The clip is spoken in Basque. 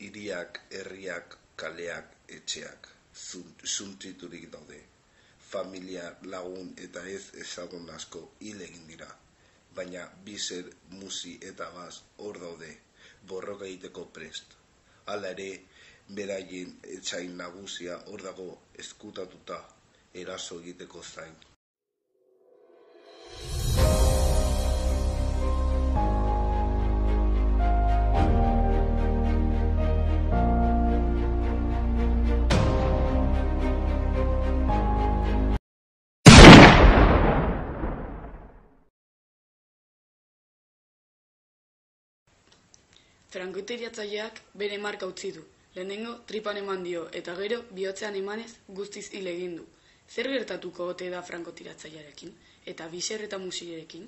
Hiriak, herriak, kaleak, etxeak, suntziturik daude. Familia, lagun eta ez ezagun asko hil egin dira. Baina bizer, musi eta gaz hor daude, borroka egiteko prest. Hala ere, beraien etxain nagusia hor dago eskutatuta eraso egiteko zain. Frankotiratzaileak bere marka utzi du. Lehenengo tripan eman dio eta gero bihotzean emanez guztiz hil egin du. Zer gertatuko ote da frankotiratzailearekin eta biser eta musirekin?